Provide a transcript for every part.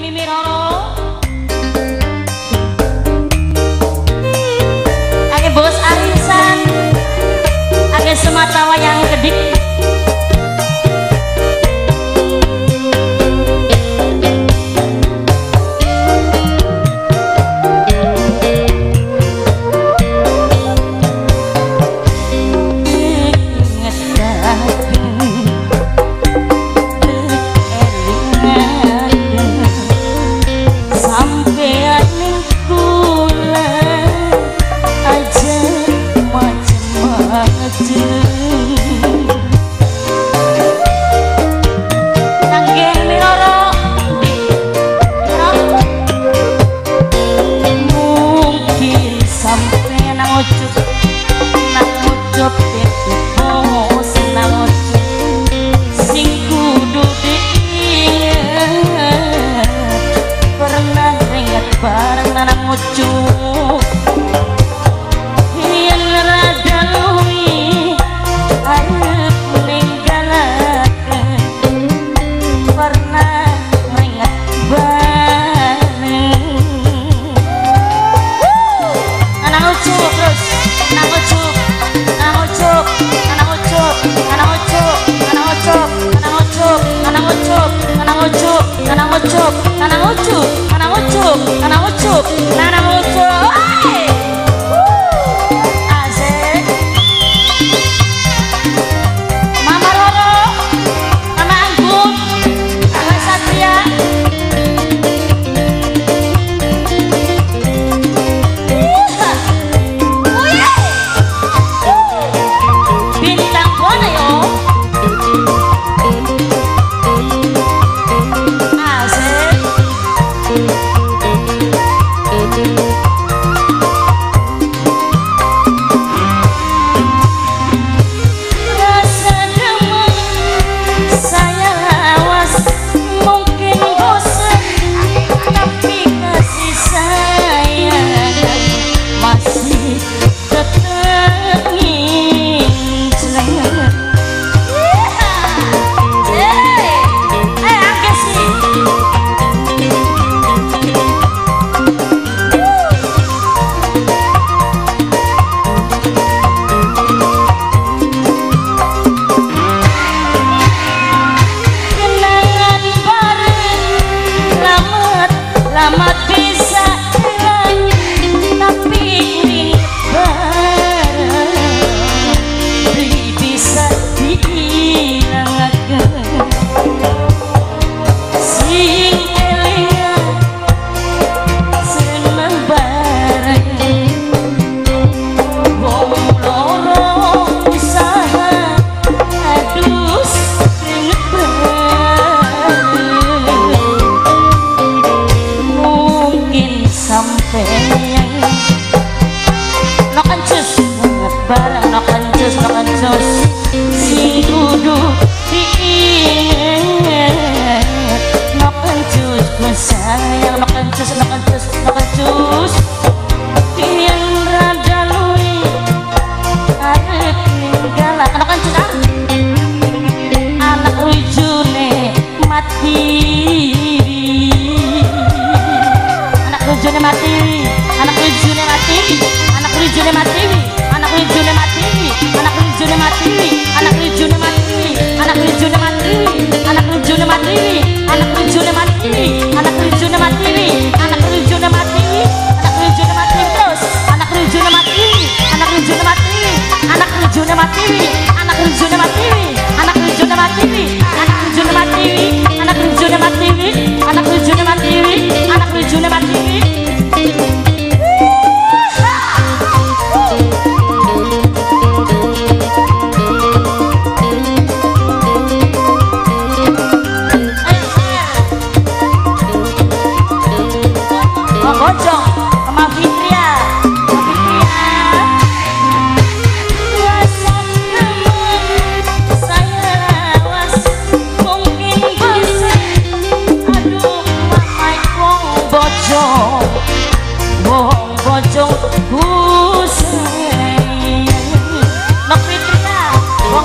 Mimi Roro Ake bos arisan Ake semata wayang senang ujuk senang ujuk bebek oh pernah ingat rujune mati anak rujune mati anak rujune mati anak rujune mati anak rujune mati anak rujune mati anak rujune mati anak rujune mati anak rujune mati anak rujune mati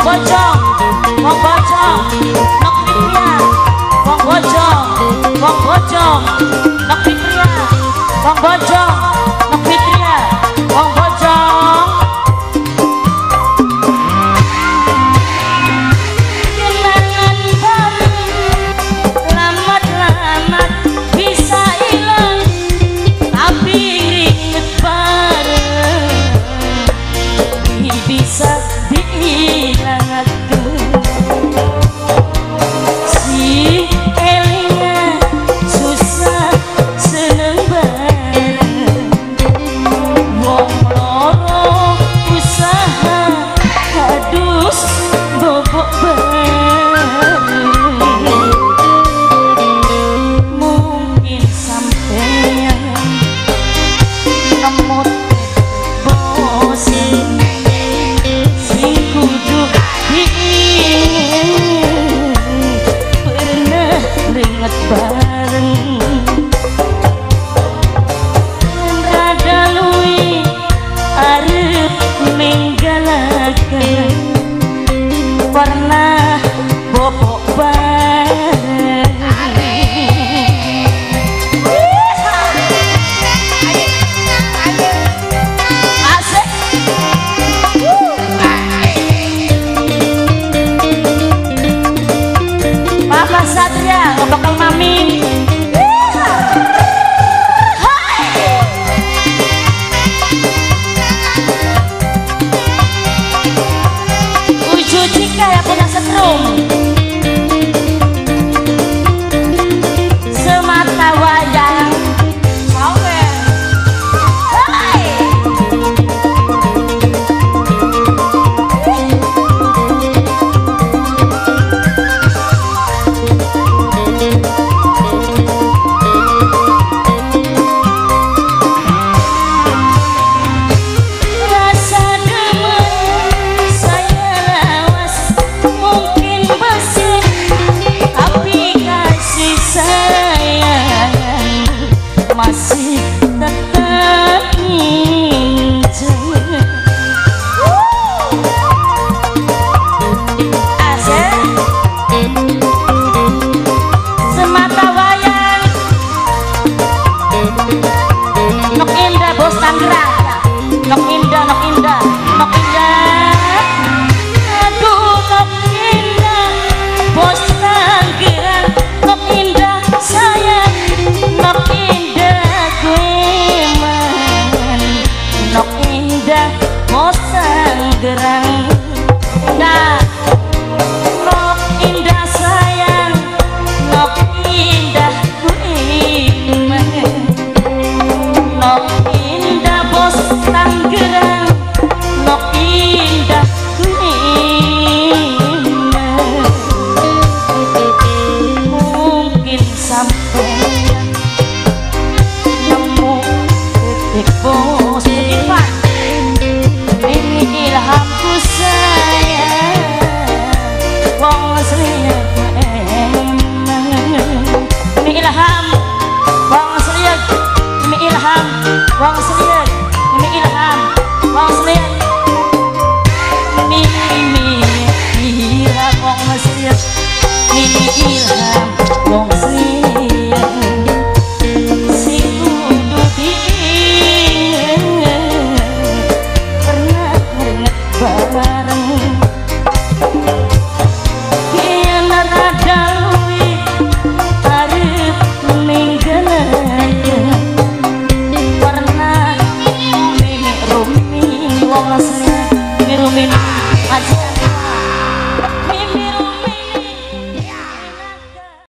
bojong wong bojong nek pria. Wong bojong wong bojong nek bojong